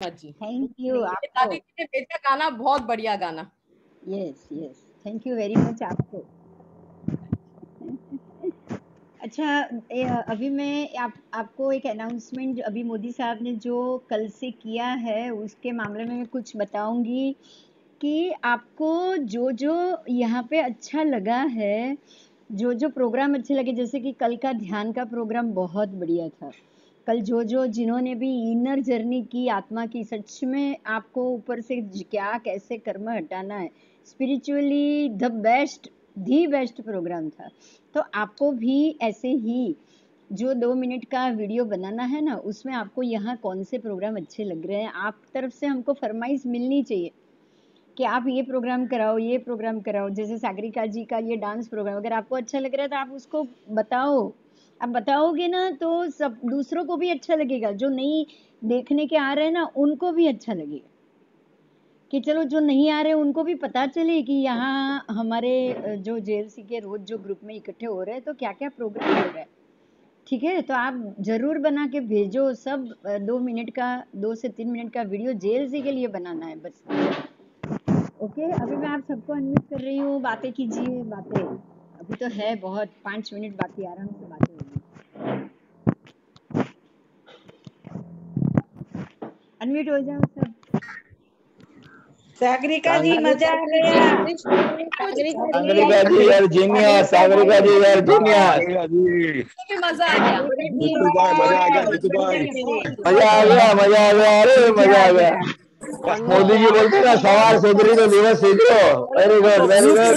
Thank you भेजा गाना बहुत बढ़िया गाना। Yes yes thank you very much आपको। अच्छा अभी मैं आप, आपको एक अनाउंसमेंट अभी मोदी साहब ने जो कल से किया है उसके मामले में मैं कुछ बताऊँगी कि आपको जो जो यहाँ पे अच्छा लगा है जो जो प्रोग्राम अच्छे लगे जैसे कि कल का ध्यान का प्रोग्राम बहुत बढ़िया था। कल जो जो जिन्होंने भी इनर जर्नी की आत्मा की, सच में आपको ऊपर से क्या, कैसे कर्म हटाना है? Spiritually the best the best program था। तो आपको भी ऐसे ही जो दो मिनट का वीडियो बनाना है ना, उसमें आपको यहाँ कौन से प्रोग्राम अच्छे लग रहे हैं, आप तरफ़ से हमको फरमाइश मिलनी चाहिए कि आप ये प्रोग्राम कराओ, ये प्रोग्राम कराओ। जैसे सागरिका जी का ये डांस प्रोग्राम अगर आपको अच्छा लग रहा है तो आप उसको बताओ। आप बताओगे ना तो सब दूसरों को भी अच्छा लगेगा। जो नहीं देखने के आ रहे हैं ना, उनको भी अच्छा लगेगा। कि चलो जो नहीं आ रहे, उनको भी पता चले कि यहाँ हमारे जो जेएलसी के रोज जो ग्रुप में इकट्ठे हो रहे हैं तो क्या क्या प्रोग्राम हो रहा है। ठीक है? तो आप ज़रूर बना के भेजो। सब दो मिनट का, दो से तीन मिनट का वीडियो जेएलसी के लिए बनाना है बस। ओके? अभी मैं आप सबको अनम्यूट कर रही हूँ। बातें कीजिए, बातें। अभी तो है बहुत पाँच मिनट बाकी आराम से बातें होगी अनम्यूट हो जाओ सब सागरिका जी मज़ा आ गया सागरिका जी यार जीनियस सागरिका जी यार जीनियस तो मज़ा आ गया मज़ा आ गया मज़ा आ गया मज़ा आ गया अरे मज़ा आ गया मोदी जी बोलते ना सवार सुधरी तो दिवस सीखो वेरी गुड वेरी गुड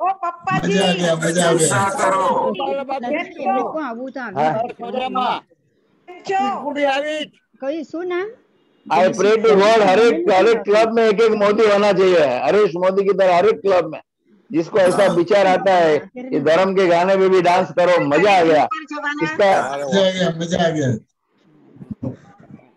ओ पप्पा जी। मज़ा आ गया मज़ा आ गया। हाँ, करो। को आबू था अच्छा गुडिया रे कई सुना आई प्रे टू गॉड हर एक हर एक क्लब में एक एक मोदी होना चाहिए। हरीश मोदी की तरह हर एक क्लब में। जिसको ऐसा विचार आता है कि धर्म के गाने पे भी डांस करो मज़ा आ गया। हाँ, इसका मज़ा आ गया।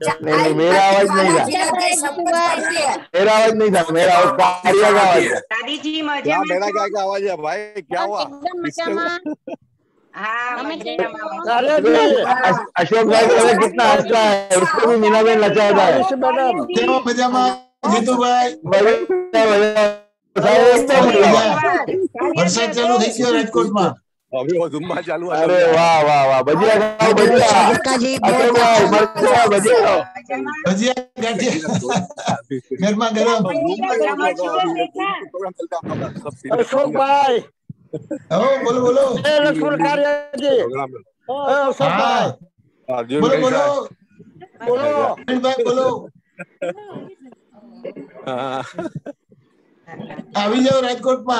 नहीं नहीं मेरा आवाज़ नहीं था। मेरा आवाज़ नहीं था मेरा आवाज़ का आवाज़ दादी जी हाँ, मज़ा मेरा क्या क्या आवाज़ है भाई? क्या हुआ? अशोक भाई बोले कितना हंस रहा है उसको भी मीना बहन लचाता है। जीतू भाई। વરસાદ ચાલુ થઈ ગયો अभी वो जुम्बा चालू है अरे वाह वाह वाह भजिया खाओ भजिया अशोक भाई मरचा भजिया खाओ ભજીયા ગાંઠિયા ગરમા ગરમ प्रोग्राम चलता है हम लोग का, सब अशोक भाई હો બોલો બોલો ए लक्ष्मण कार्य जी प्रोग्राम में। अशोक હા भाई अर्जुन બોલો कैसा બોલો है? बोलो ભાઈ બોલો हाँ। આવી જાઓ રાજકોટમાં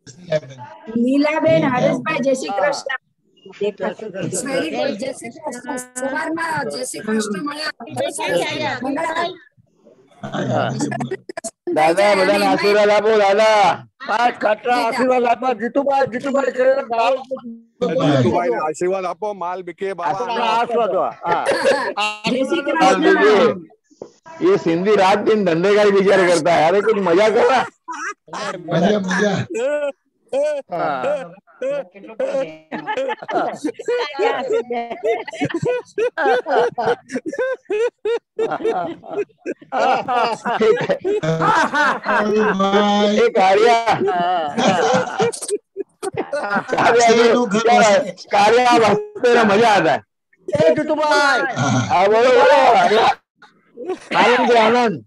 જય શ્રી કૃષ્ણ અશોકભાઈ જય શ્રી કૃષ્ણ શીલાબેન શીલાબેનને પણ જય શ્રી કૃષ્ણ શીલાબેન. નીલાબેન હરેશભાઈ જય શ્રી કૃષ્ણ जय श्री कृष्ण વેરી ગુડ જય શ્રી કૃષ્ણ સવારમાં જય શ્રી કૃષ્ણ મળ્યા મંગળા. હા, હા, બોલો. દાદા બધાને આશીર્વાદ આપો દાદા પાંચ ખાટા આશીર્વાદ આપવા જીતુભાઈ જીતુભાઈ કરીને ગાળ જીતુભાઈને આશીર્વાદ આપો માલ બીકે આપણા બાબા આશીર્વાદ હો. હા જય શ્રી हाँ, दीदी કૃષ્ણ ये सिंधी रात दिन धंधे का ही विचार करता है अरे कुछ मजा कर मज़ा मज़ा ना मज़ा आता है बोलो बोलो आनंद आनंद